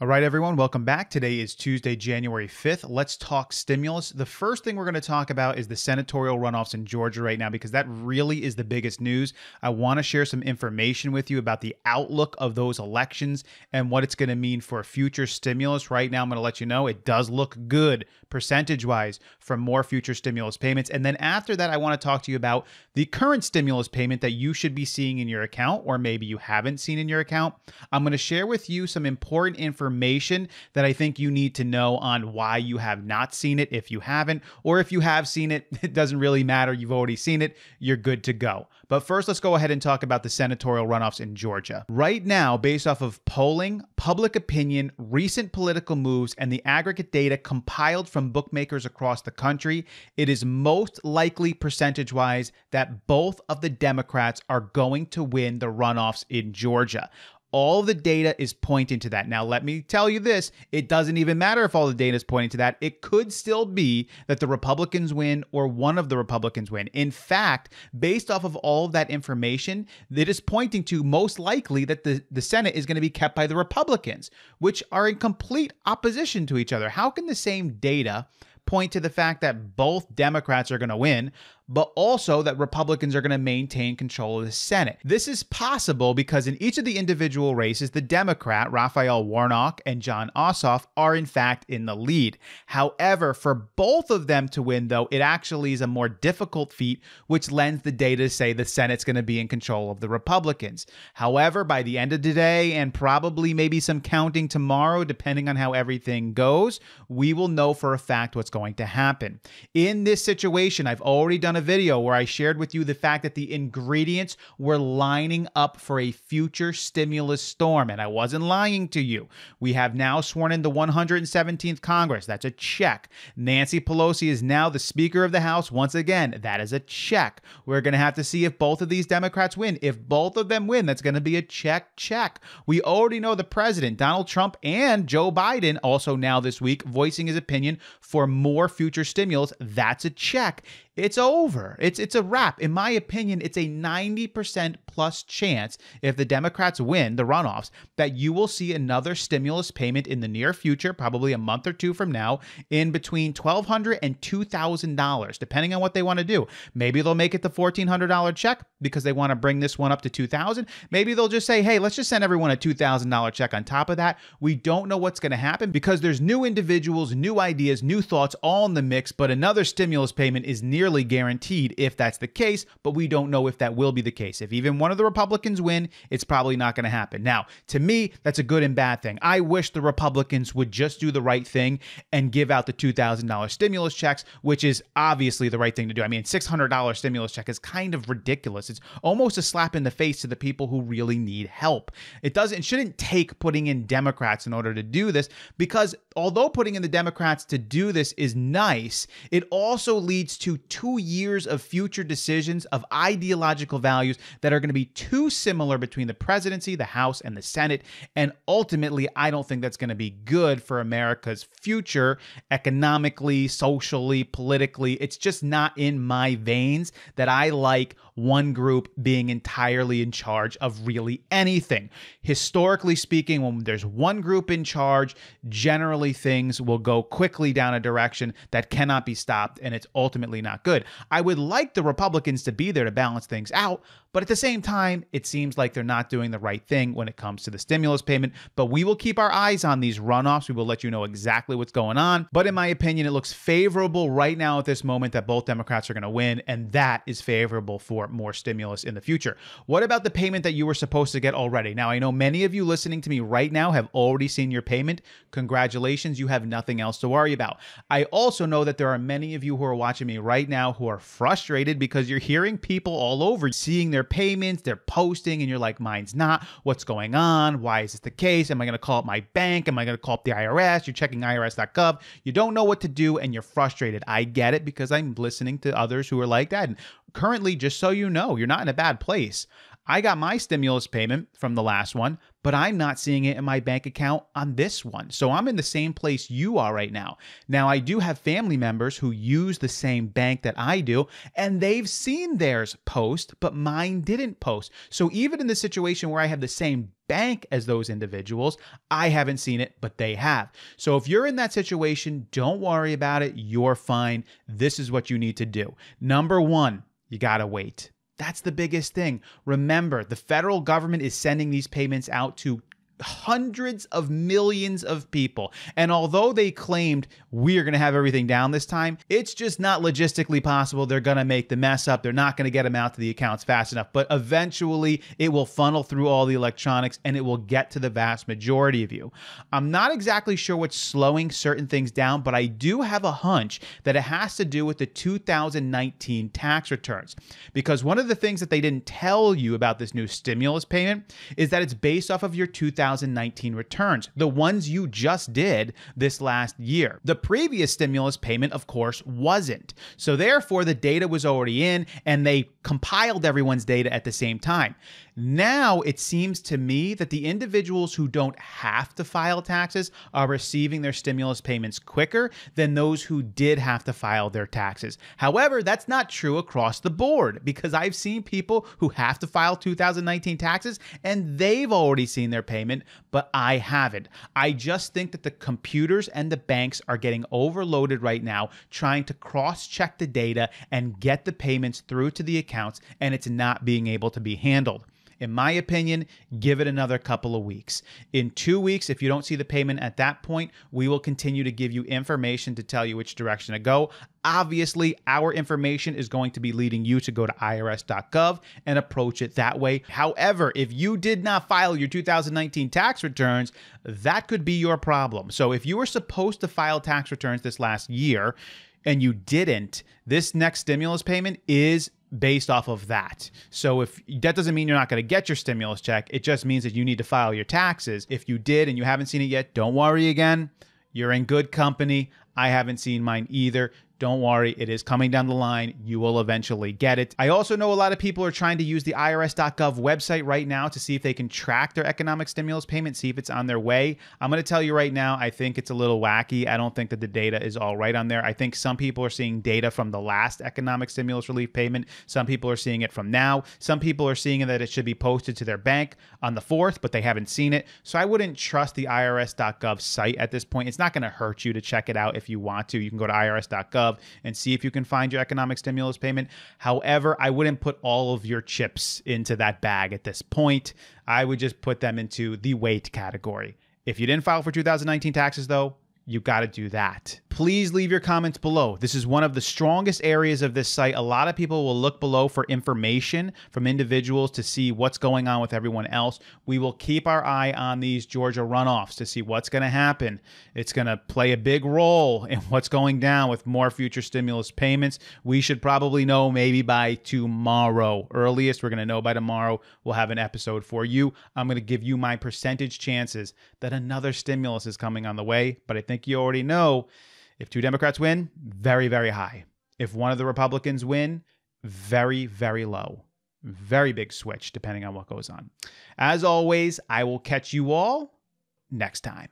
All right, everyone, welcome back. Today is Tuesday, January 5th. Let's talk stimulus. The first thing we're going to talk about is the senatorial runoffs in Georgia right now, because that really is the biggest news. I want to share some information with you about the outlook of those elections and what it's going to mean for future stimulus. Right now, I'm going to let you know it does look good percentage wise for more future stimulus payments. And then after that, I want to talk to you about the current stimulus payment that you should be seeing in your account, or maybe you haven't seen in your account. I'm going to share with you some important information information that I think you need to know on why you have not seen it if you haven't, or if you have seen it, it doesn't really matter. You've already seen it, you're good to go. But first, let's go ahead and talk about the senatorial runoffs in Georgia. Right now, based off of polling, public opinion, recent political moves, and the aggregate data compiled from bookmakers across the country, it is most likely percentage wise that both of the Democrats are going to win the runoffs in Georgia. All the data is pointing to that. Now, let me tell you this it doesn't even matter if all the data is pointing to that. It could still be that the Republicans win or one of the Republicans win. In fact, based off of all of that information, it is pointing to most likely that the, the Senate is going to be kept by the Republicans, which are in complete opposition to each other. How can the same data point to the fact that both Democrats are going to win, but also that Republicans are going to maintain control of the Senate. This is possible because in each of the individual races, the Democrat, Raphael Warnock and Jon Ossoff, are in fact in the lead. However, for both of them to win, though, it actually is a more difficult feat, which lends the data to say the Senate's going to be in control of the Republicans. However, by the end of the day, and probably maybe some counting tomorrow, depending on how everything goes, we will know for a fact what's going to happen. In this situation, I've already done a video where I shared with you the fact that the ingredients were lining up for a future stimulus storm, and I wasn't lying to you. We have now sworn in the 117th Congress. That's a check. Nancy Pelosi is now the Speaker of the House once again. That is a check. We're going to have to see if both of these Democrats win. If both of them win, that's going to be a check, check. We already know the president, Donald Trump, and Joe Biden, also now this week, voicing his opinion for more future stimulus. That's a check it's over. It's it's a wrap. In my opinion, it's a 90% plus chance if the Democrats win the runoffs that you will see another stimulus payment in the near future, probably a month or two from now, in between $1,200 and $2,000, depending on what they want to do. Maybe they'll make it the $1,400 check because they want to bring this one up to 2000 Maybe they'll just say, hey, let's just send everyone a $2,000 check on top of that. We don't know what's going to happen because there's new individuals, new ideas, new thoughts all in the mix, but another stimulus payment is near nearly guaranteed if that's the case, but we don't know if that will be the case. If even one of the Republicans win, it's probably not going to happen. Now, to me, that's a good and bad thing. I wish the Republicans would just do the right thing and give out the $2,000 stimulus checks, which is obviously the right thing to do. I mean, $600 stimulus check is kind of ridiculous. It's almost a slap in the face to the people who really need help. It doesn't it shouldn't take putting in Democrats in order to do this because although putting in the Democrats to do this is nice, it also leads to two years of future decisions of ideological values that are going to be too similar between the presidency, the House, and the Senate. And ultimately, I don't think that's going to be good for America's future economically, socially, politically. It's just not in my veins that I like one group being entirely in charge of really anything. Historically speaking, when there's one group in charge, generally things will go quickly down a direction that cannot be stopped, and it's ultimately not good. I would like the Republicans to be there to balance things out, but at the same time, it seems like they're not doing the right thing when it comes to the stimulus payment. But we will keep our eyes on these runoffs. We will let you know exactly what's going on. But in my opinion, it looks favorable right now at this moment that both Democrats are going to win, and that is favorable for more stimulus in the future. What about the payment that you were supposed to get already? Now, I know many of you listening to me right now have already seen your payment. Congratulations, you have nothing else to worry about. I also know that there are many of you who are watching me right now who are frustrated because you're hearing people all over seeing their payments, they're posting, and you're like, mine's not. What's going on? Why is this the case? Am I going to call up my bank? Am I going to call up the IRS? You're checking IRS.gov. You don't know what to do and you're frustrated. I get it because I'm listening to others who are like that. And currently, just so you know, you're not in a bad place. I got my stimulus payment from the last one but I'm not seeing it in my bank account on this one. So I'm in the same place you are right now. Now, I do have family members who use the same bank that I do, and they've seen theirs post, but mine didn't post. So even in the situation where I have the same bank as those individuals. I haven't seen it, but they have. So if you're in that situation, don't worry about it. You're fine. This is what you need to do. Number one, you got to wait. That's the biggest thing. Remember, the federal government is sending these payments out to hundreds of millions of people. And although they claimed we are going to have everything down this time, it's just not logistically possible. They're going to make the mess up. They're not going to get them out to the accounts fast enough. But eventually, it will funnel through all the electronics and it will get to the vast majority of you. I'm not exactly sure what's slowing certain things down, but I do have a hunch that it has to do with the 2019 tax returns. Because one of the things that they didn't tell you about this new stimulus payment is that it's based off of your 2000 2019 returns, the ones you just did this last year. The previous stimulus payment, of course, wasn't. So therefore, the data was already in and they compiled everyone's data at the same time. Now it seems to me that the individuals who don't have to file taxes are receiving their stimulus payments quicker than those who did have to file their taxes. However, that's not true across the board because I've seen people who have to file 2019 taxes and they've already seen their payment, but I haven't. I just think that the computers and the banks are getting overloaded right now trying to cross check the data and get the payments through to the accounts, and it's not being able to be handled. In my opinion, give it another couple of weeks. In two weeks, if you don't see the payment at that point, we will continue to give you information to tell you which direction to go. Obviously, our information is going to be leading you to go to irs.gov and approach it that way. However, if you did not file your 2019 tax returns, that could be your problem. So if you were supposed to file tax returns this last year, and you didn't, this next stimulus payment is based off of that. So if that doesn't mean you're not going to get your stimulus check, it just means that you need to file your taxes. If you did and you haven't seen it yet, don't worry again. You're in good company. I haven't seen mine either. Don't worry, it is coming down the line. You will eventually get it. I also know a lot of people are trying to use the irs.gov website right now to see if they can track their economic stimulus payment, see if it's on their way. I'm going to tell you right now, I think it's a little wacky. I don't think that the data is all right on there. I think some people are seeing data from the last economic stimulus relief payment. Some people are seeing it from now. Some people are seeing that it should be posted to their bank on the 4th, but they haven't seen it. So I wouldn't trust the irs.gov site at this point. It's not going to hurt you to check it out if you want to. You can go to irs.gov and see if you can find your economic stimulus payment. However, I wouldn't put all of your chips into that bag at this point. I would just put them into the wait category. If you didn't file for 2019 taxes, though, you got to do that. Please leave your comments below. This is one of the strongest areas of this site. A lot of people will look below for information from individuals to see what's going on with everyone else. We will keep our eye on these Georgia runoffs to see what's going to happen. It's going to play a big role in what's going down with more future stimulus payments. We should probably know maybe by tomorrow. Earliest, we're going to know by tomorrow. We'll have an episode for you. I'm going to give you my percentage chances that another stimulus is coming on the way, but I think you already know if two Democrats win, very, very high. If one of the Republicans win, very, very low. Very big switch depending on what goes on. As always, I will catch you all next time.